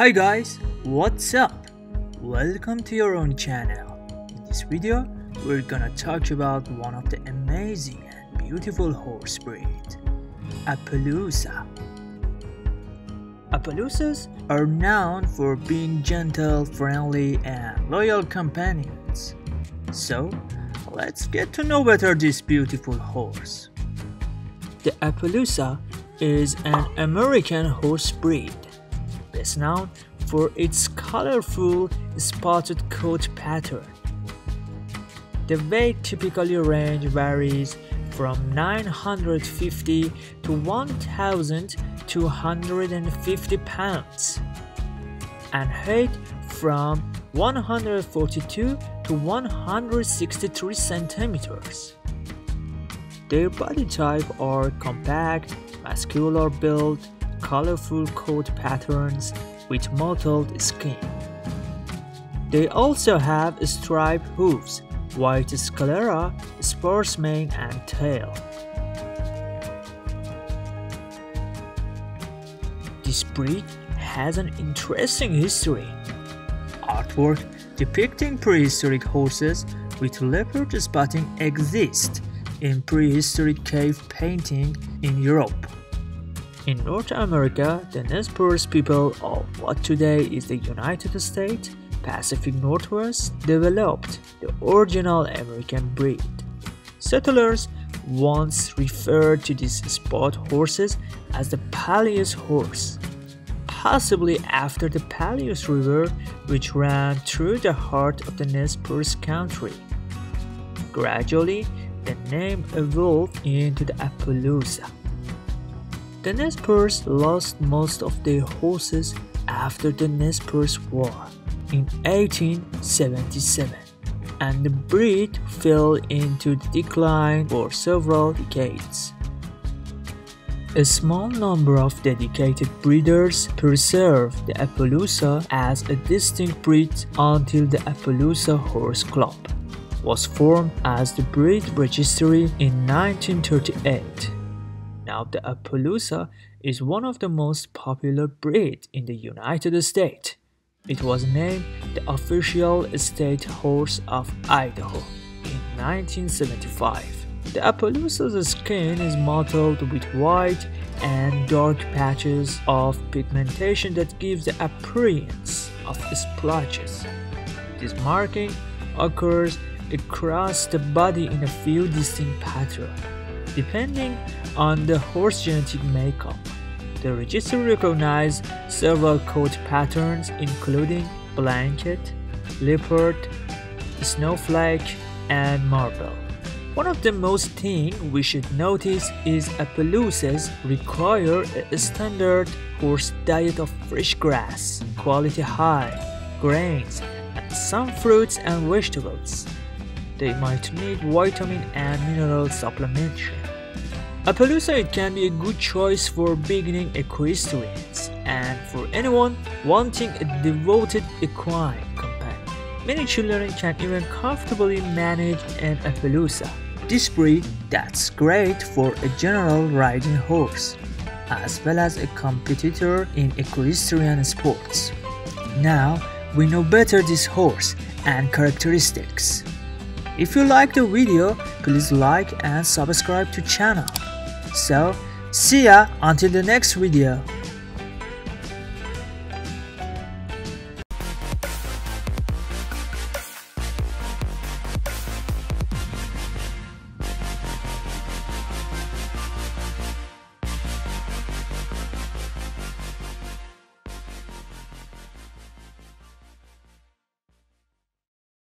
Hi guys, what's up? Welcome to your own channel. In this video, we're gonna talk about one of the amazing and beautiful horse breed, Appaloosa. Appaloosas are known for being gentle, friendly, and loyal companions. So, let's get to know better this beautiful horse. The Appaloosa is an American horse breed, best known for its colorful spotted coat pattern. The weight typically range varies from 950 to 1250 pounds and height from 142 to 163 centimeters. Their body type are compact, muscular build, colorful coat patterns with mottled skin. They also have striped hooves, white sclera, sparse mane and tail. This breed has an interesting history. Artwork depicting prehistoric horses with leopard spotting exist in prehistoric cave painting in Europe. In North America, the Nez people of what today is the United States Pacific Northwest developed the original American breed. Settlers once referred to these spot horses as the Palouse horse, possibly after the Palouse River which ran through the heart of the Nez Perce country. Gradually, the name evolved into the Appaloosa. The Nez lost most of their horses after the Nez War in 1877, and the breed fell into decline for several decades. A small number of dedicated breeders preserved the Appaloosa as a distinct breed until the Appaloosa Horse Club was formed as the breed registry in 1938. Now the Appaloosa is one of the most popular breeds in the United States. It was named the official state horse of Idaho in 1975. The Appaloosa's skin is mottled with white and dark patches of pigmentation that gives the appearance of splotches. This marking occurs across the body in a few distinct patterns, depending on the horse genetic makeup. The registry recognized several coat patterns including blanket, leopard, snowflake, and marble. One of the most thing we should notice is Appaloosas require a standard horse diet of fresh grass, quality high, grains, and some fruits and vegetables. They might need vitamin and mineral supplementation. Appaloosa can be a good choice for beginning equestrians and for anyone wanting a devoted equine companion. Many children can even comfortably manage an Appaloosa. This breed that's great for a general riding horse, as well as a competitor in equestrian sports. Now we know better this horse and characteristics. If you like the video, please like and subscribe to channel. So, see ya until the next video.